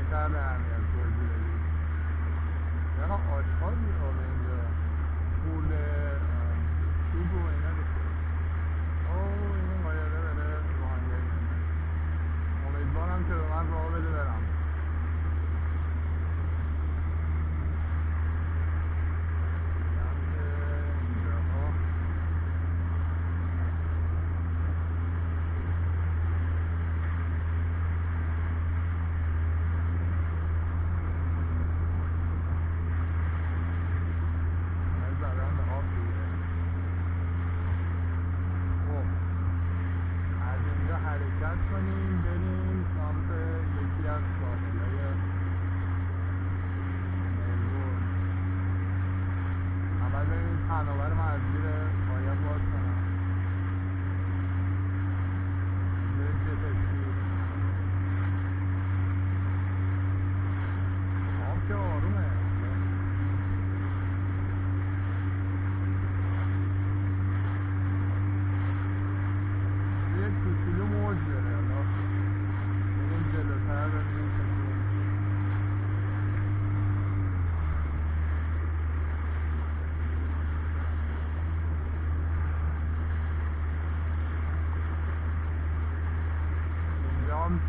Instagram.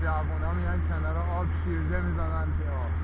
جوان ها میان کنار آب شیرجه می‌زنن که آب.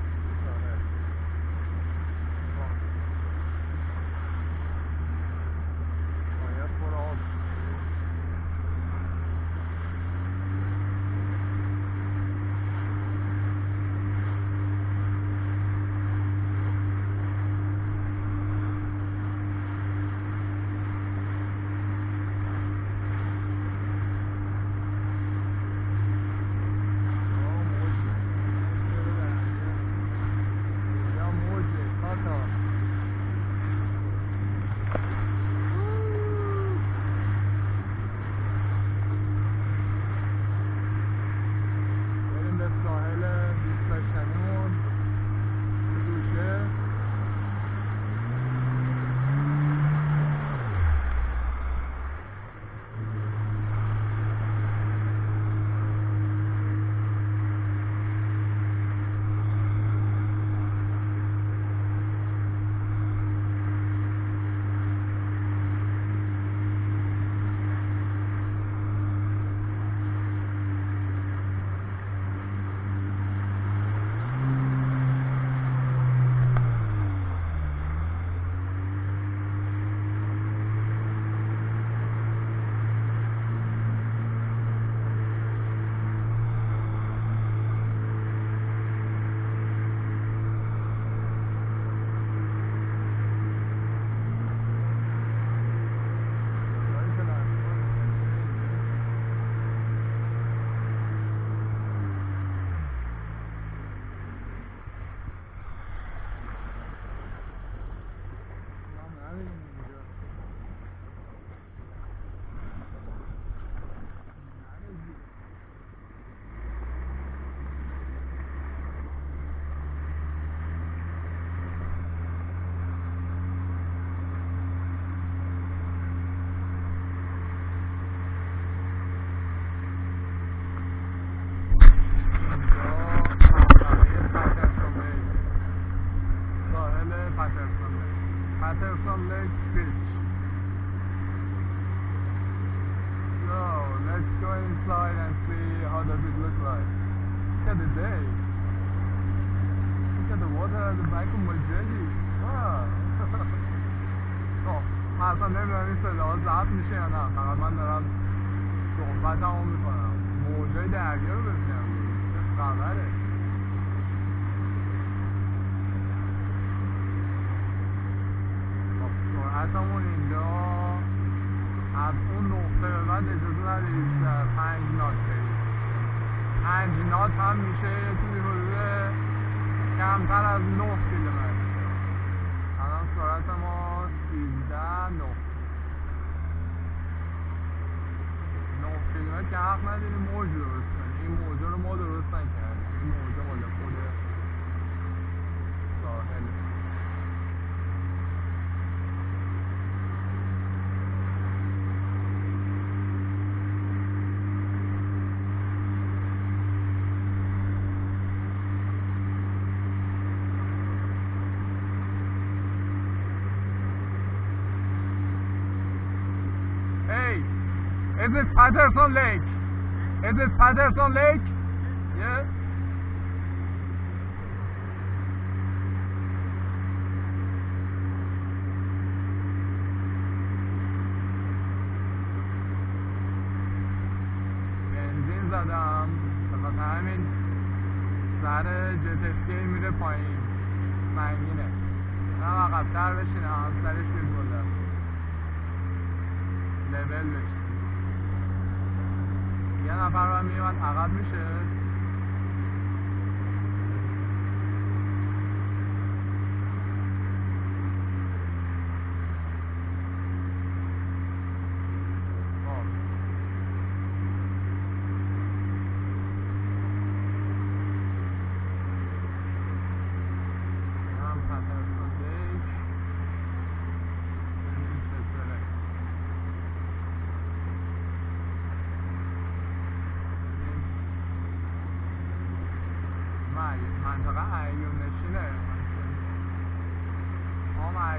میشه یا نه فقط من دارم صحبت هم می‌کنم موجای دریا رو ببینم خبره سرعت همون اینجا از اون نقطه به بعد اجازه نده بیشتر پنج نات بریم پنج نات هم میشه توی حدود کمتر از نه کیلومتر الان سرعت ما سیزده نقطه اینا که حق نداریم موج درست کنیم این موج رو ما درست نکردیم. این موج مال خود ساحله is it Patterson Lake? Is it Patterson Lake? Yeah? بنزین زدم به خاطر همین سر جتسکی میره پایین سنگینه نه عقبتر بشینم عقب میشه. Ankara'ya 我买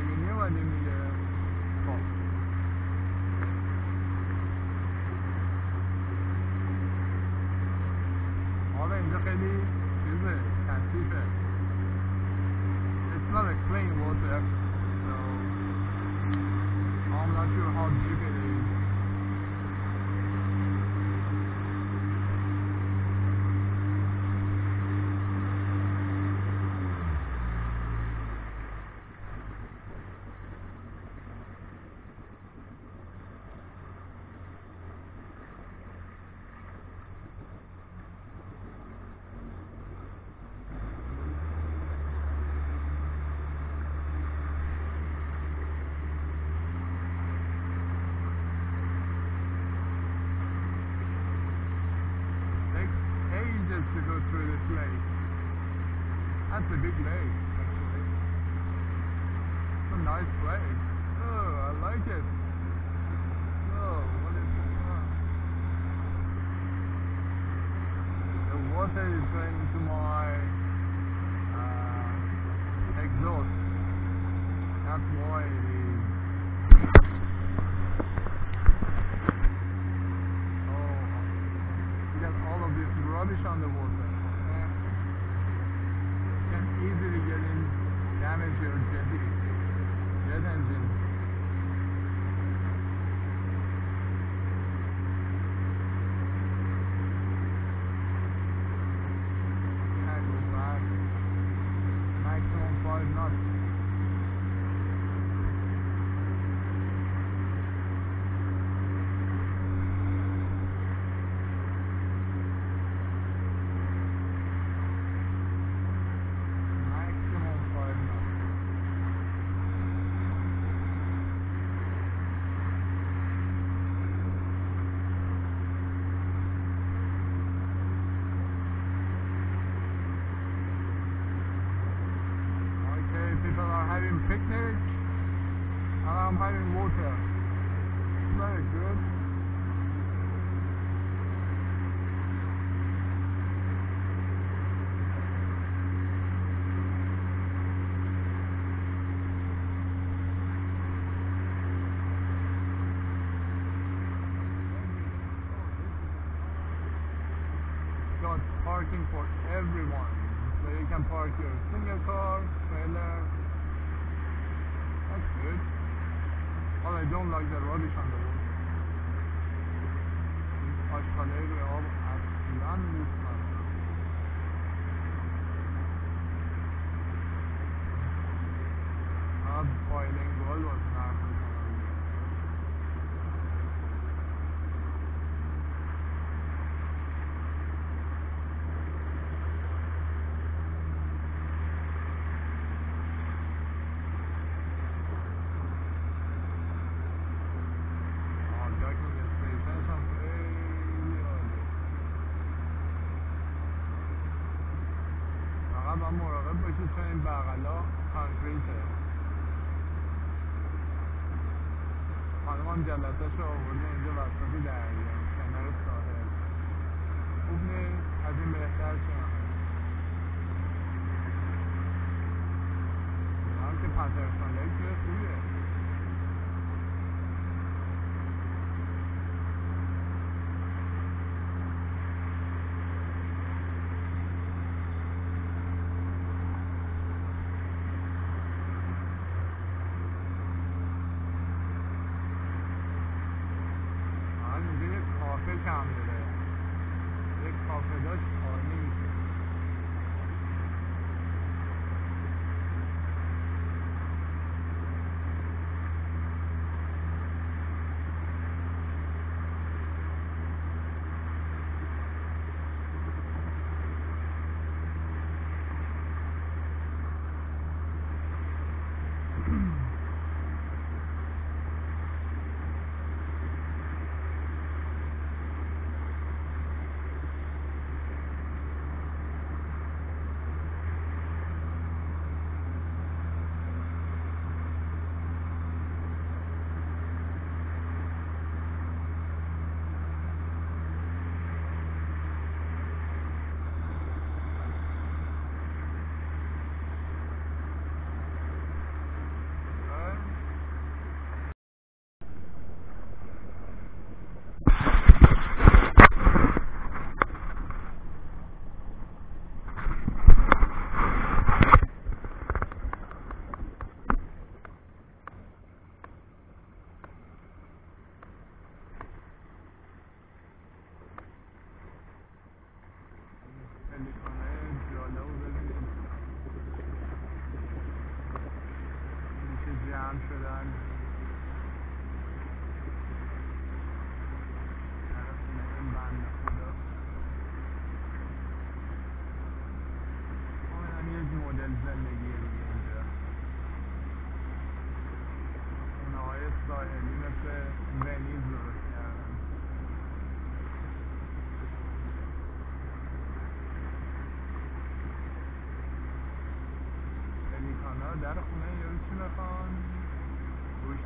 parking for everyone. So you can park your single car, trailer. That's good. But I don't like the rubbish on the road. Başkaları av Aslan Ruslan. خانمم جلسش رو آورده اینجا وسط دریا کنار ساحل. خوب نیست از این بهتر شد. هم که پترسان لیک خوبیه.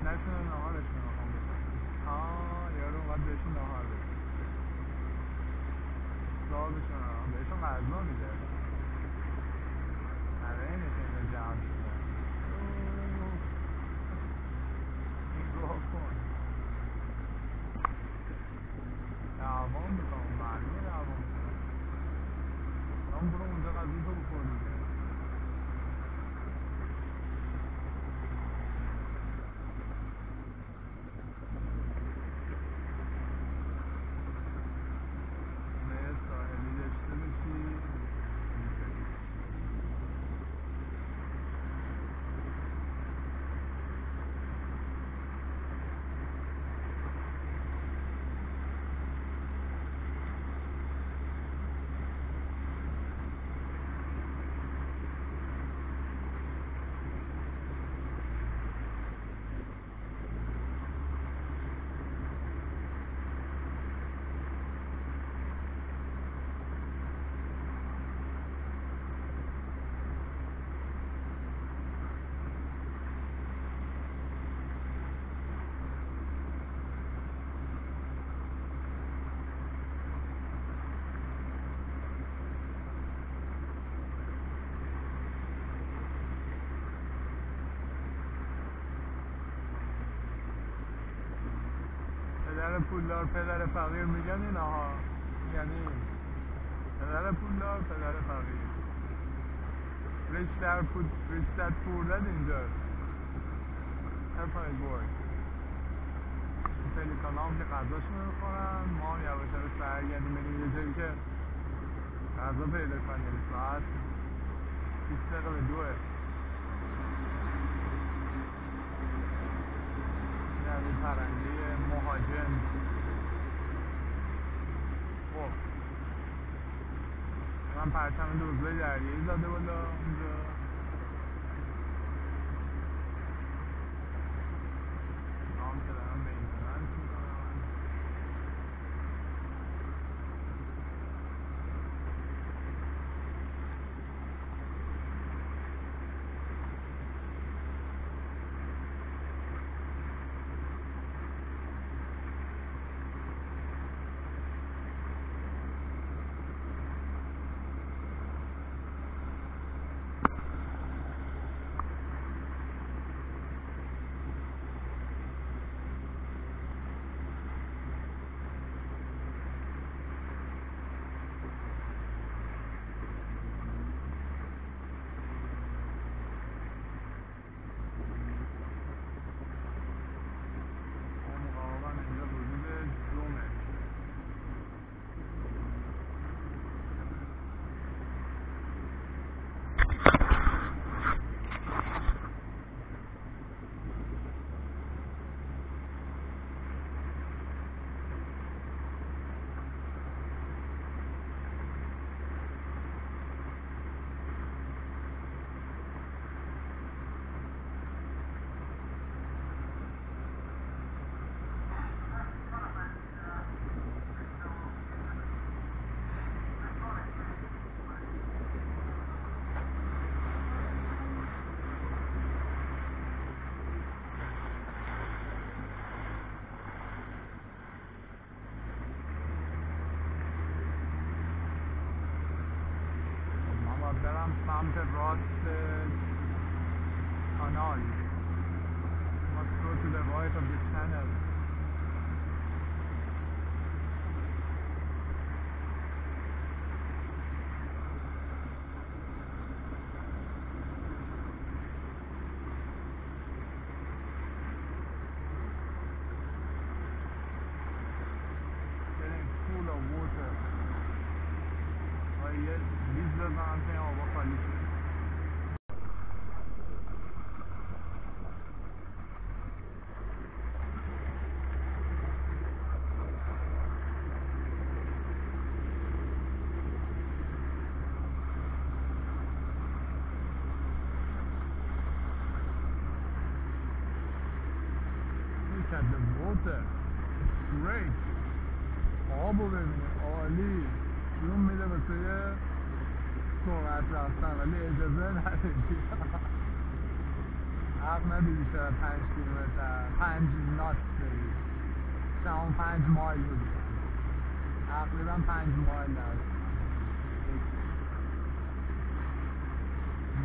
نشونه نهارشون می‌خوان بکنن آه یارو اومد بهشون نهار بده. صاحبشون آه بهشون پدر پولدار پدر فقیر میگن این ها یعنی. پدر پولدار پدر فقیر. ریچ در پول ریچ در پولدار اینجا. Airplane board پلیکان هم که غذاشون رو می‌خورن. ما هم یواش یواش برگردیم بریم یه جایی که غذا پیدا کنیم. ساعت 20 دقیقه به دوه. Hỏi chuyện, làm phải. Amt Rotz uh, Kanal. The water. Great. آب رو ببینید عالی شروع میده به توی سرعت رفتن ولی اجازه نداری حق نداری بیشتر پنج کیلومتر پنج نات بری شما پنج مایل بیشتر تقریبا پنج مایل در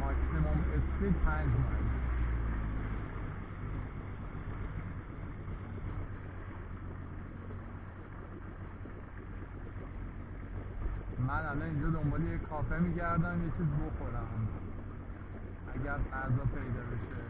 ماکسیموم اسپید پنج مایل من الان اینجا دنبال یه کافه میگردم یه چیز بخورم. اگر غذا پیدا بشه.